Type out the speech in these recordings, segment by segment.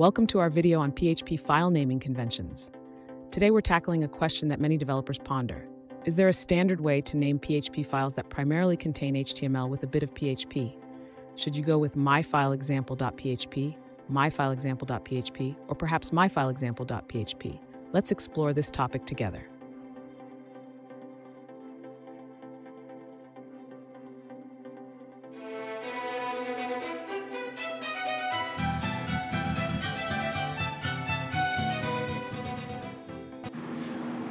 Welcome to our video on PHP file naming conventions. Today we're tackling a question that many developers ponder. Is there a standard way to name PHP files that primarily contain HTML with a bit of PHP? Should you go with myfileexample.php, myfileexample.php, or perhaps myfileexample.php? Let's explore this topic together.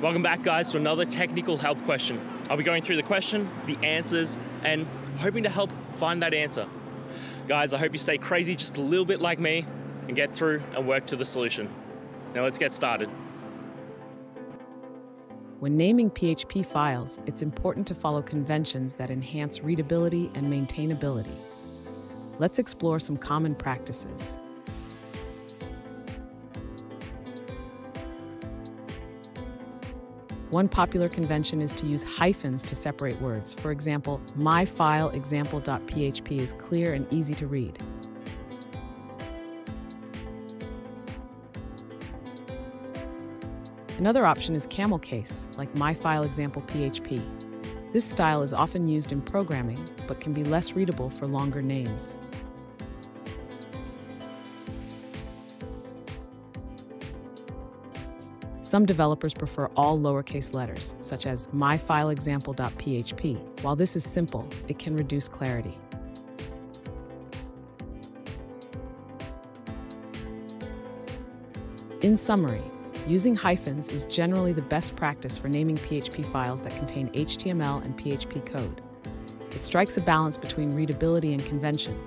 Welcome back guys to another technical help question. I'll be going through the question, the answers, and hoping to help find that answer. Guys, I hope you stay crazy just a little bit like me and get through and work to the solution. Now let's get started. When naming PHP files, it's important to follow conventions that enhance readability and maintainability. Let's explore some common practices. One popular convention is to use hyphens to separate words. For example, my file example.php is clear and easy to read. Another option is camel case, like my file example PHP. This style is often used in programming, but can be less readable for longer names. Some developers prefer all lowercase letters, such as myfileexample.php. While this is simple, it can reduce clarity. In summary, using hyphens is generally the best practice for naming PHP files that contain HTML and PHP code. It strikes a balance between readability and convention,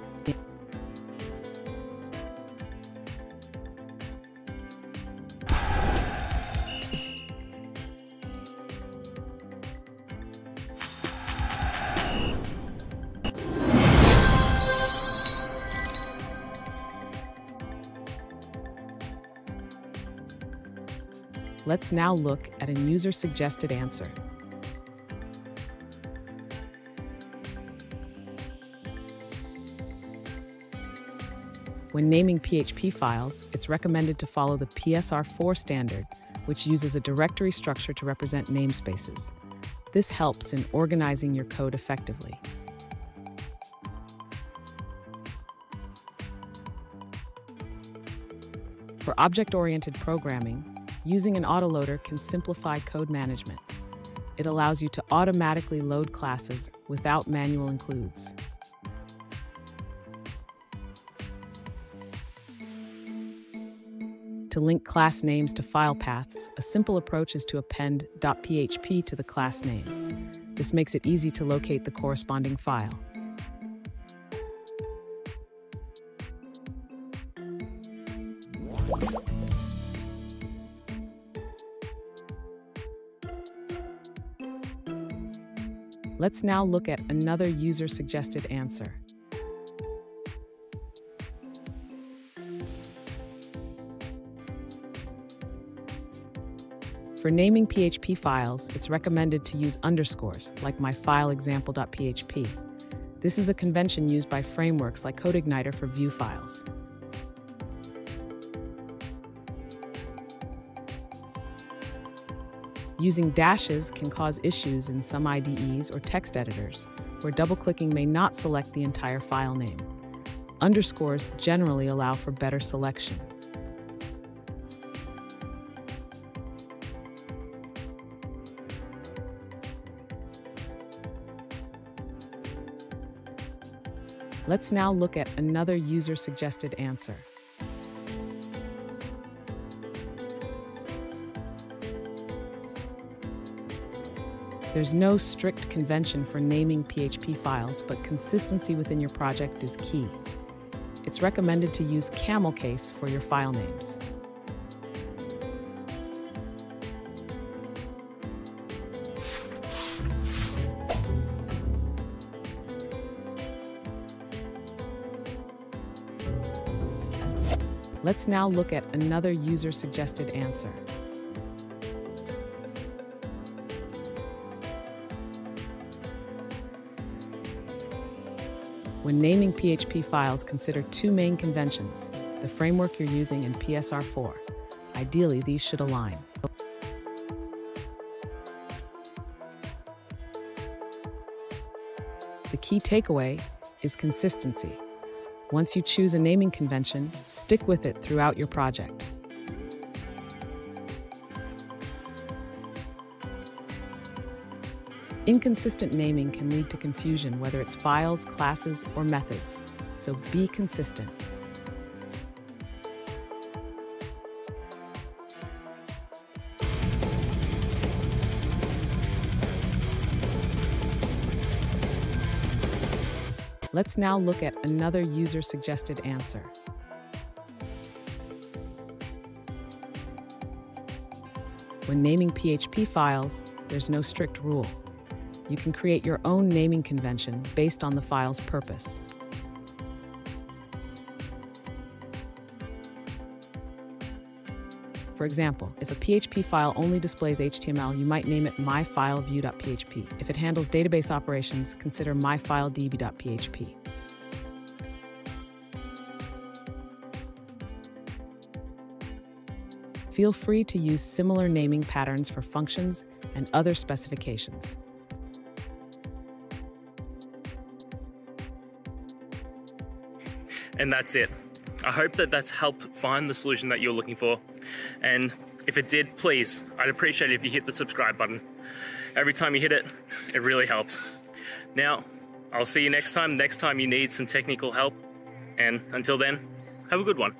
Let's now look at a user-suggested answer. When naming PHP files, it's recommended to follow the PSR4 standard, which uses a directory structure to represent namespaces. This helps in organizing your code effectively. For object-oriented programming, Using an autoloader can simplify code management. It allows you to automatically load classes without manual includes. To link class names to file paths, a simple approach is to append .php to the class name. This makes it easy to locate the corresponding file. Let's now look at another user-suggested answer. For naming PHP files, it's recommended to use underscores, like my file example.php. This is a convention used by frameworks like CodeIgniter for view files. Using dashes can cause issues in some IDEs or text editors, where double-clicking may not select the entire file name. Underscores generally allow for better selection. Let's now look at another user-suggested answer. There's no strict convention for naming PHP files, but consistency within your project is key. It's recommended to use camel case for your file names. Let's now look at another user-suggested answer. When naming PHP files, consider two main conventions. the framework you're using, and PSR4. Ideally, these should align. The key takeaway is consistency. Once you choose a naming convention, stick with it throughout your project. Inconsistent naming can lead to confusion, whether it's files, classes, or methods, so be consistent. Let's now look at another user-suggested answer. When naming PHP files, there's no strict rule. You can create your own naming convention based on the file's purpose. For example, if a PHP file only displays HTML, you might name it myfileview.php. If it handles database operations, consider myfiledb.php. Feel free to use similar naming patterns for functions and other specifications. And that's it. I hope that that's helped find the solution that you're looking for. And if it did, please, I'd appreciate it if you hit the subscribe button. Every time you hit it, it really helps. Now, I'll see you next time, next time you need some technical help. And until then, have a good one.